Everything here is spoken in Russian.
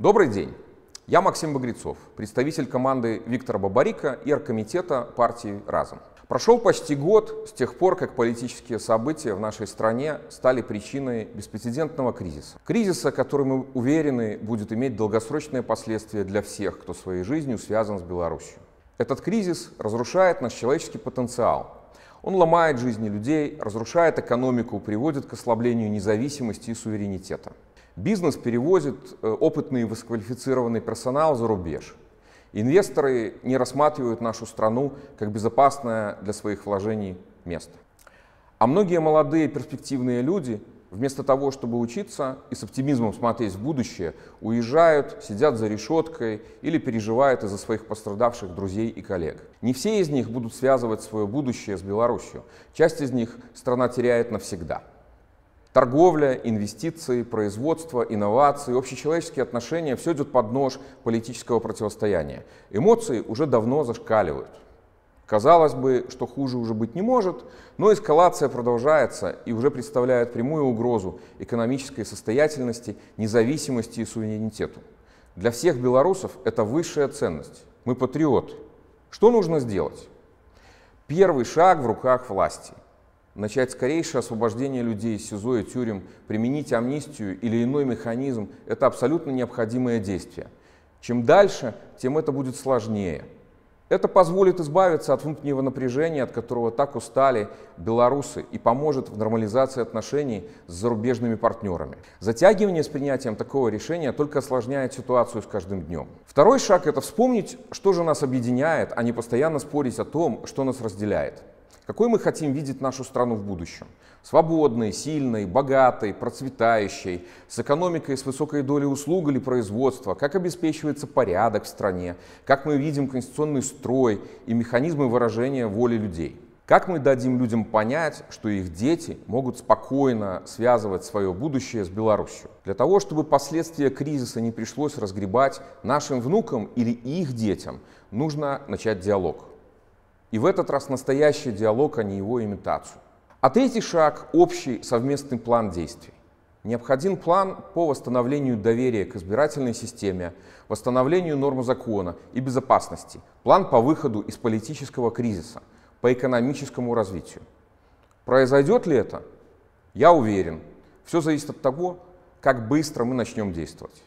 Добрый день. Я Максим Багрецов, представитель команды Виктора Бабарика и оргкомитета партии «Разом». Прошел почти год с тех пор, как политические события в нашей стране стали причиной беспрецедентного кризиса. Кризиса, который, мы уверены, будет иметь долгосрочные последствия для всех, кто своей жизнью связан с Беларусью. Этот кризис разрушает наш человеческий потенциал. Он ломает жизни людей, разрушает экономику, приводит к ослаблению независимости и суверенитета. Бизнес перевозит э, опытный и высококвалифицированный персонал за рубеж. Инвесторы не рассматривают нашу страну как безопасное для своих вложений место. А многие молодые перспективные люди, вместо того, чтобы учиться и с оптимизмом смотреть в будущее, уезжают, сидят за решеткой или переживают из-за своих пострадавших друзей и коллег. Не все из них будут связывать свое будущее с Беларусью. Часть из них страна теряет навсегда. Торговля, инвестиции, производство, инновации, общечеловеческие отношения – все идет под нож политического противостояния. Эмоции уже давно зашкаливают. Казалось бы, что хуже уже быть не может, но эскалация продолжается и уже представляет прямую угрозу экономической состоятельности, независимости и суверенитету. Для всех белорусов это высшая ценность. Мы патриоты. Что нужно сделать? Первый шаг в руках власти начать скорейшее освобождение людей из СИЗО и тюрем, применить амнистию или иной механизм – это абсолютно необходимое действие. Чем дальше, тем это будет сложнее. Это позволит избавиться от внутреннего напряжения, от которого так устали белорусы, и поможет в нормализации отношений с зарубежными партнерами. Затягивание с принятием такого решения только осложняет ситуацию с каждым днем. Второй шаг – это вспомнить, что же нас объединяет, а не постоянно спорить о том, что нас разделяет. Какой мы хотим видеть нашу страну в будущем? Свободной, сильной, богатой, процветающей, с экономикой с высокой долей услуг или производства, как обеспечивается порядок в стране, как мы видим конституционный строй и механизмы выражения воли людей. Как мы дадим людям понять, что их дети могут спокойно связывать свое будущее с Беларусью? Для того, чтобы последствия кризиса не пришлось разгребать нашим внукам или их детям, нужно начать диалог. И в этот раз настоящий диалог, а не его имитацию. А третий шаг – общий совместный план действий. Необходим план по восстановлению доверия к избирательной системе, восстановлению норм закона и безопасности, план по выходу из политического кризиса, по экономическому развитию. Произойдет ли это? Я уверен. Все зависит от того, как быстро мы начнем действовать.